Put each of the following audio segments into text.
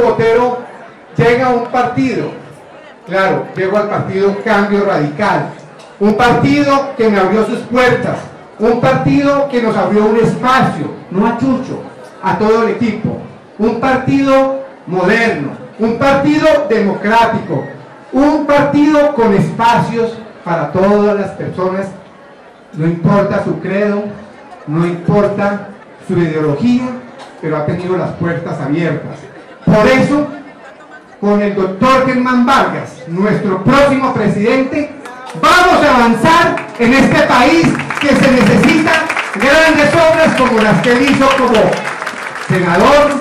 Botero llega a un partido, claro, llego al partido Cambio Radical, un partido que me abrió sus puertas, un partido que nos abrió un espacio, no a Chucho, a todo el equipo, un partido moderno, un partido democrático, un partido con espacios para todas las personas, no importa su credo, no importa su ideología, pero ha tenido las puertas abiertas. Por eso, con el doctor Germán Vargas, nuestro próximo presidente, vamos a avanzar en este país que se necesita grandes obras como las que él hizo como senador,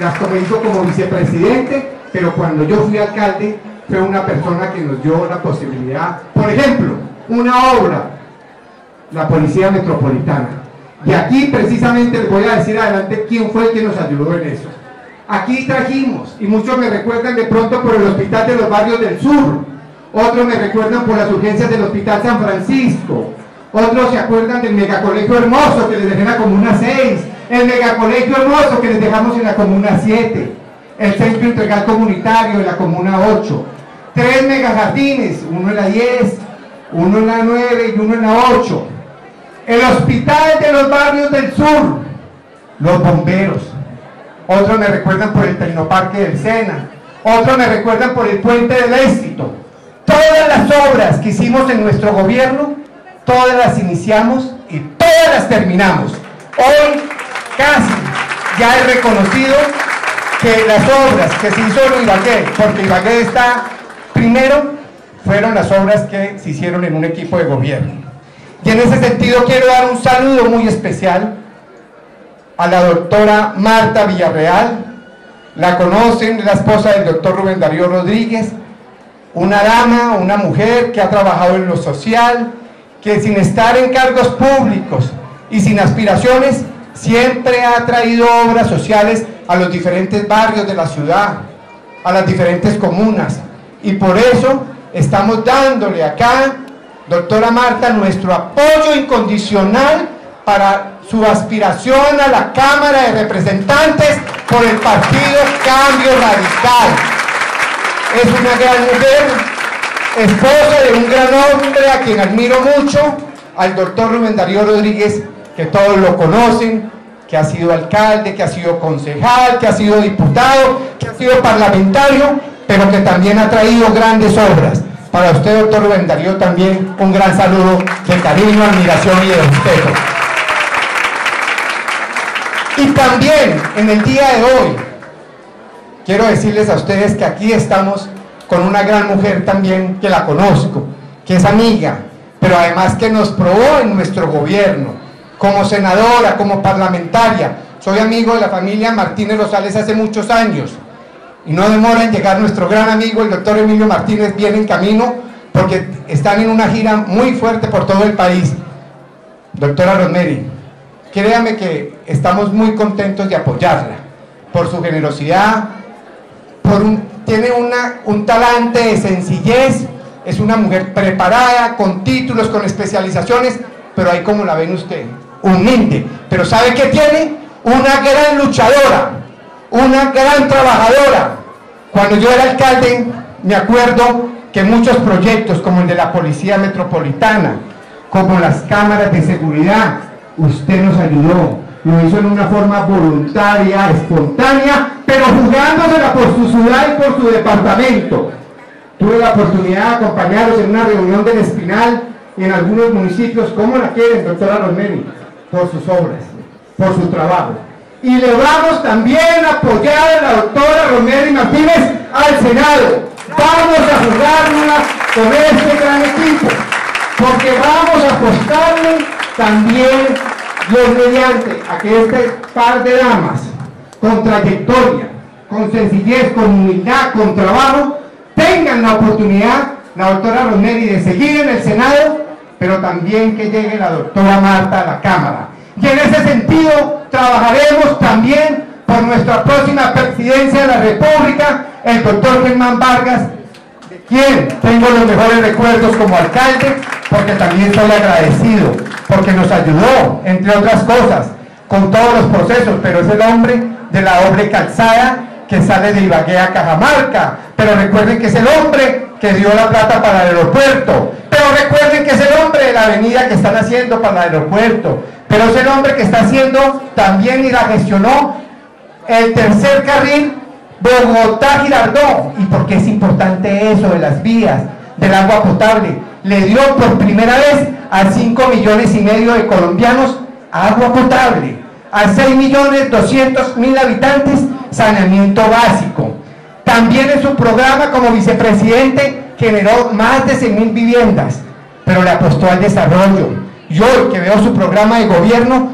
las que hizo como vicepresidente, pero cuando yo fui alcalde fue una persona que nos dio la posibilidad, por ejemplo, una obra, la Policía Metropolitana. Y aquí precisamente les voy a decir adelante quién fue el que nos ayudó en eso. Aquí trajimos, y muchos me recuerdan de pronto por el Hospital de los Barrios del Sur, otros me recuerdan por las urgencias del Hospital San Francisco, otros se acuerdan del megacolegio hermoso que les dejé en la Comuna 6, el megacolegio hermoso que les dejamos en la Comuna 7, el Centro Integral Comunitario en la Comuna 8, tres megajardines, uno en la 10, uno en la 9 y uno en la 8, el Hospital de los Barrios del Sur, los bomberos, otros me recuerdan por el Tecnoparque del Sena, otros me recuerdan por el Puente del Éxito, todas las obras que hicimos en nuestro gobierno, todas las iniciamos y todas las terminamos. Hoy casi ya he reconocido que las obras que se hizo en Ibagué, porque Ibagué está primero, fueron las obras que se hicieron en un equipo de gobierno. Y en ese sentido quiero dar un saludo muy especial a la doctora Marta Villarreal, la conocen, la esposa del doctor Rubén Darío Rodríguez, una dama, una mujer que ha trabajado en lo social, que sin estar en cargos públicos y sin aspiraciones, siempre ha traído obras sociales a los diferentes barrios de la ciudad, a las diferentes comunas. Y por eso estamos dándole acá, doctora Marta, nuestro apoyo incondicional para su aspiración a la Cámara de Representantes por el Partido Cambio Radical. Es una gran mujer, esposa de un gran hombre a quien admiro mucho, al doctor Rubén Darío Rodríguez, que todos lo conocen, que ha sido alcalde, que ha sido concejal, que ha sido diputado, que ha sido parlamentario, pero que también ha traído grandes obras. Para usted, doctor Rubén Darío, también un gran saludo de cariño, admiración y de respeto. Y también en el día de hoy, quiero decirles a ustedes que aquí estamos con una gran mujer también que la conozco, que es amiga, pero además que nos probó en nuestro gobierno, como senadora, como parlamentaria. Soy amigo de la familia Martínez Rosales hace muchos años y no demora en llegar nuestro gran amigo, el doctor Emilio Martínez, viene en camino porque están en una gira muy fuerte por todo el país. Doctora Rosemary, créame que estamos muy contentos de apoyarla por su generosidad, por un, tiene un talante de sencillez, es una mujer preparada, con títulos, con especializaciones, pero ahí como la ven usted, humilde, pero ¿sabe qué tiene? Una gran luchadora, una gran trabajadora. Cuando yo era alcalde, me acuerdo que muchos proyectos como el de la Policía Metropolitana, como las cámaras de seguridad, usted nos ayudó, lo hizo en una forma voluntaria, espontánea, pero jugándosela por su ciudad y por su departamento. Tuve la oportunidad de acompañarlos en una reunión del Espinal y en algunos municipios. ¿Cómo la quieren, doctora Rosemary? Por sus obras, por su trabajo. Y le vamos también a apoyar a la doctora Rosemary Martínez al Senado. Vamos a jugárnosla con este gran equipo, porque vamos a apostarle también Dios mediante a que este par de damas, con trayectoria, con sencillez, con humildad, con trabajo, tengan la oportunidad, la doctora Rosemary, de seguir en el Senado, pero también que llegue la doctora Marta a la Cámara. Y en ese sentido trabajaremos también por nuestra próxima presidencia de la República, el doctor Germán Vargas, de quien tengo los mejores recuerdos como alcalde, porque también soy agradecido, porque nos ayudó, entre otras cosas, con todos los procesos, pero es el hombre de la obra calzada que sale de Ibagué a Cajamarca, pero recuerden que es el hombre que dio la plata para el aeropuerto, pero recuerden que es el hombre de la avenida que están haciendo para el aeropuerto, pero es el hombre que está haciendo también y la gestionó el tercer carril Bogotá-Girardó. ¿Y por qué es importante eso de las vías, del agua potable? Le dio por primera vez a 5 millones y medio de colombianos agua potable, a 6 millones 200 mil habitantes saneamiento básico. También en su programa como vicepresidente generó más de 100 mil viviendas, pero le apostó al desarrollo. Y hoy que veo su programa de gobierno,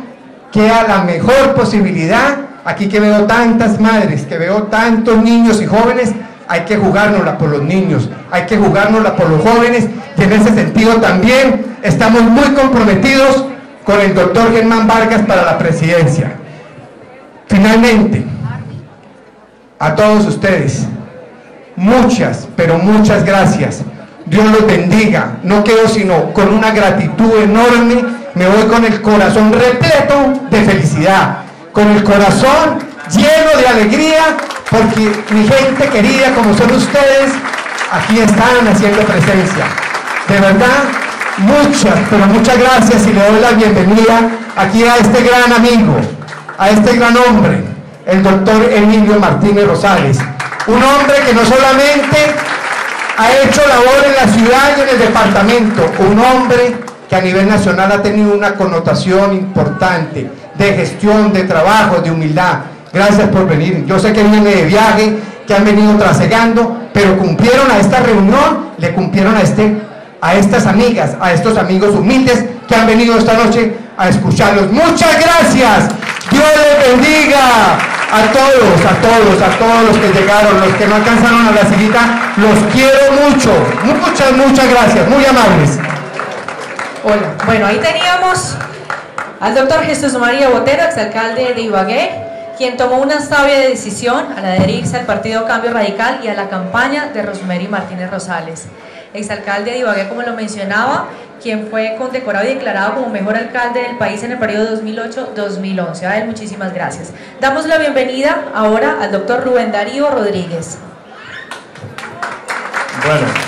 queda la mejor posibilidad, aquí que veo tantas madres, que veo tantos niños y jóvenes, hay que jugárnosla por los niños, hay que jugárnosla por los jóvenes, y en ese sentido también estamos muy comprometidos con el doctor Germán Vargas para la presidencia. Finalmente, a todos ustedes, muchas, pero muchas gracias. Dios los bendiga. No quedo sino con una gratitud enorme. Me voy con el corazón repleto de felicidad, con el corazón lleno de alegría, porque mi gente querida, como son ustedes, aquí están haciendo presencia. De verdad, muchas, pero muchas gracias y le doy la bienvenida aquí a este gran amigo, a este gran hombre, el doctor Emilio Martínez Rosales. Un hombre que no solamente ha hecho labor en la ciudad y en el departamento, un hombre que a nivel nacional ha tenido una connotación importante de gestión, de trabajo, de humildad. Gracias por venir. Yo sé que viene de viaje, que han venido trasegando, pero cumplieron a esta reunión, le cumplieron a, este, a estas amigas, a estos amigos humildes que han venido esta noche a escucharlos. Muchas gracias. Dios les bendiga a todos, a todos, a todos los que llegaron, los que no alcanzaron a la sillita, los quiero mucho. Muchas, muchas gracias, muy amables. Hola, bueno, ahí teníamos al doctor Jesús María Botero, exalcalde de Ibagué, quien tomó una sabia decisión al adherirse al Partido Cambio Radical y a la campaña de Rosemary Martínez Rosales. Exalcalde de Ibagué, como lo mencionaba, quien fue condecorado y declarado como mejor alcalde del país en el periodo 2008-2011. A él muchísimas gracias. Damos la bienvenida ahora al doctor Rubén Darío Rodríguez. Bueno.